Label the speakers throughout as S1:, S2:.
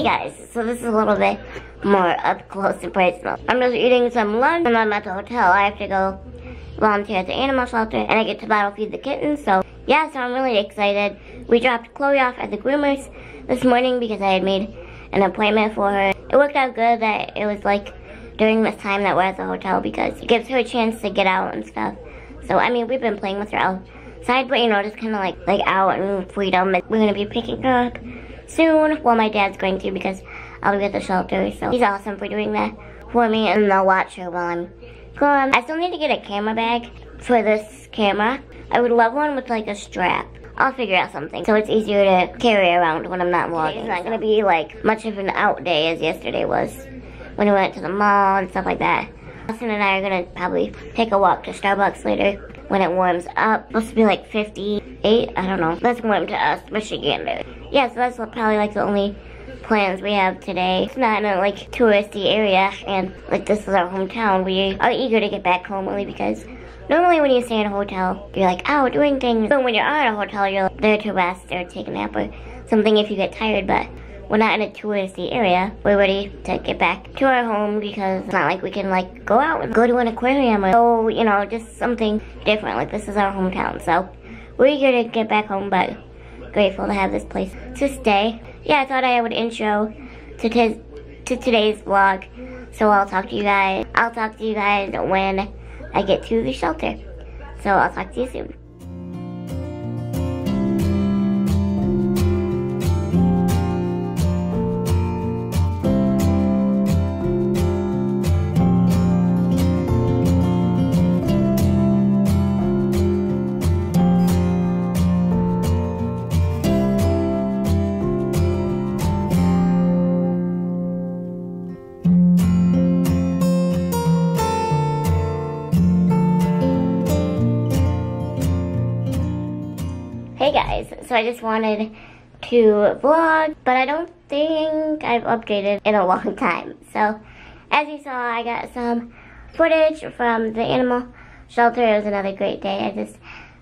S1: Hey guys, so this is a little bit more up close and personal. I'm just eating some lunch and I'm at the hotel. I have to go volunteer at the animal shelter and I get to bottle feed the kittens. So yeah, so I'm really excited. We dropped Chloe off at the groomers this morning because I had made an appointment for her. It worked out good that it was like during this time that we're at the hotel because it gives her a chance to get out and stuff. So I mean, we've been playing with her outside, but you know, just kind of like like out and freedom. And we're gonna be picking her up soon. Well, my dad's going to because I'll be at the shelter. So he's awesome for doing that for me, and I'll watch her while I'm gone. I still need to get a camera bag for this camera. I would love one with like a strap. I'll figure out something so it's easier to carry around when I'm not vlogging. It's not gonna be like much of an out day as yesterday was when we went to the mall and stuff like that. Austin and I are gonna probably take a walk to Starbucks later when it warms up. It's supposed to be like 58, I don't know. That's warm to us, Michigander. Yeah, so that's probably like the only plans we have today. It's not in a like touristy area and like this is our hometown. We are eager to get back home only because normally when you stay in a hotel, you're like out doing things. But when you're at a hotel, you're like, there to rest or take a nap or something if you get tired. But we're not in a touristy area. We're ready to get back to our home because it's not like we can like go out and go to an aquarium or go, you know, just something different. Like this is our hometown. So we're to get back home, but grateful to have this place to stay. Yeah, I thought I would intro to, to today's vlog. So I'll talk to you guys. I'll talk to you guys when I get to the shelter. So I'll talk to you soon. So I just wanted to vlog, but I don't think I've updated in a long time. So, as you saw, I got some footage from the animal shelter. It was another great day. I just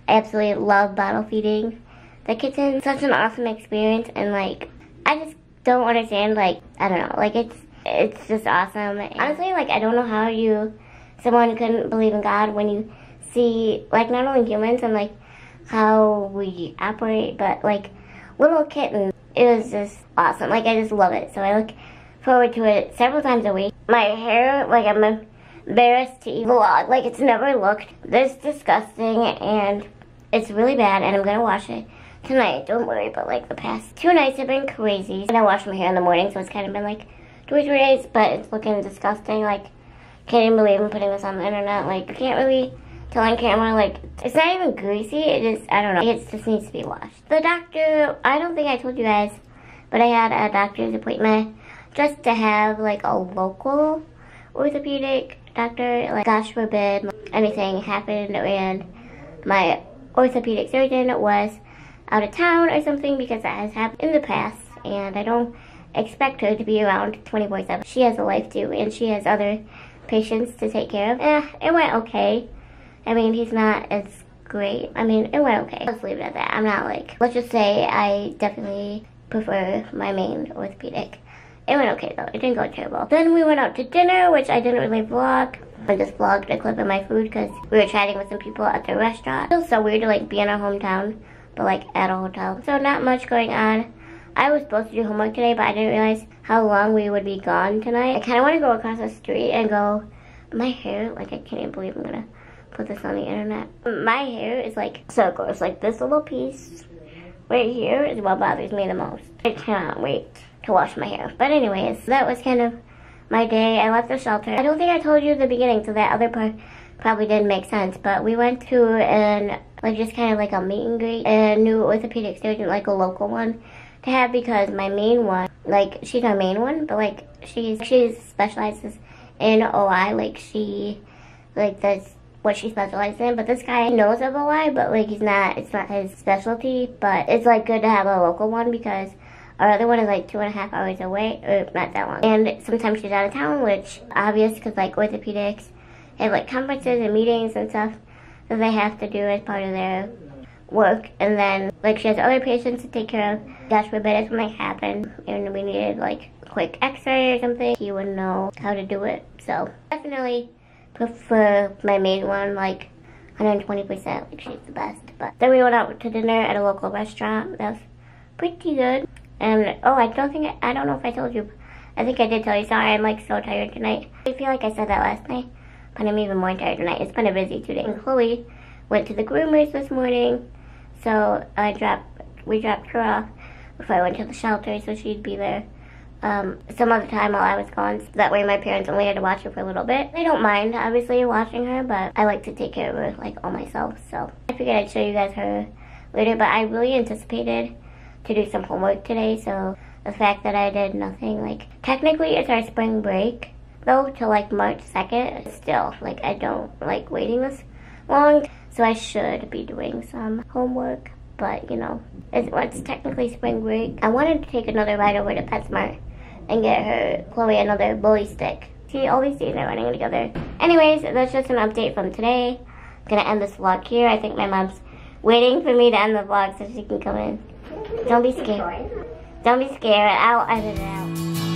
S1: I absolutely love bottle feeding the kittens. Such an awesome experience, and like, I just don't understand, like, I don't know, like, it's, it's just awesome. Honestly, like, I don't know how you, someone couldn't believe in God when you see, like, not only humans, and like, how we operate, but like little kitten, it was just awesome. Like I just love it. So I look forward to it several times a week. My hair, like I'm embarrassed to vlog. Like it's never looked this disgusting and it's really bad and I'm gonna wash it tonight. Don't worry, but like the past two nights have been crazy. And I wash my hair in the morning, so it's kind of been like two or three days, but it's looking disgusting. Like, can't even believe I'm putting this on the internet. Like, can't really telling camera like it's not even greasy it just i don't know it just needs to be washed. The doctor i don't think i told you guys but i had a doctor's appointment just to have like a local orthopedic doctor like gosh forbid anything happened and my orthopedic surgeon was out of town or something because that has happened in the past and i don't expect her to be around 24 7 she has a life too and she has other patients to take care of. Eh, it went okay I mean, he's not as great. I mean, it went okay. Let's leave it at that. I'm not like, let's just say I definitely prefer my main orthopedic. It went okay though. It didn't go terrible. Then we went out to dinner, which I didn't really vlog. I just vlogged a clip of my food because we were chatting with some people at the restaurant. It feels so weird to like be in our hometown, but like at a hotel. So not much going on. I was supposed to do homework today, but I didn't realize how long we would be gone tonight. I kind of want to go across the street and go, my hair, like I can't even believe I'm gonna put this on the internet. My hair is like so gross. Like this little piece right here is what bothers me the most. I cannot wait to wash my hair. But anyways, that was kind of my day. I left the shelter. I don't think I told you the beginning, so that other part probably didn't make sense. But we went to an, like just kind of like a meet and greet, a new orthopedic surgeon, like a local one to have because my main one, like she's our main one, but like she's, she specializes in OI, like she, like does what she specializes in. But this guy knows of OI, but like he's not, it's not his specialty. But it's like good to have a local one because our other one is like two and a half hours away, or not that long. And sometimes she's out of town, which obvious because like orthopedics have like conferences and meetings and stuff that they have to do as part of their work and then like she has other patients to take care of. God forbid if something happened and we needed like quick x-ray or something, he would know how to do it. So definitely prefer my main one like 120%, like she's the best. But then we went out to dinner at a local restaurant. That was pretty good. And oh, I don't think I, don't know if I told you. I think I did tell you. Sorry, I'm like so tired tonight. I feel like I said that last night, but I'm even more tired tonight. It's been a busy two days. And Chloe went to the groomers this morning, so I dropped we dropped her off before I went to the shelter, so she'd be there um, some other time while I was gone. So that way my parents only had to watch her for a little bit. I don't mind, obviously, watching her, but I like to take care of her, like, all myself. So I figured I'd show you guys her later, but I really anticipated to do some homework today, so the fact that I did nothing, like, technically it's our spring break, though, till, like, March 2nd. Still, like, I don't like waiting this long, so I should be doing some homework but you know, it's, it's technically spring break. I wanted to take another ride over to PetSmart and get her Chloe another bully stick. See, all these days are running together. Anyways, that's just an update from today. I'm gonna end this vlog here. I think my mom's waiting for me to end the vlog so she can come in. Don't be scared. Don't be scared. I'll edit it out.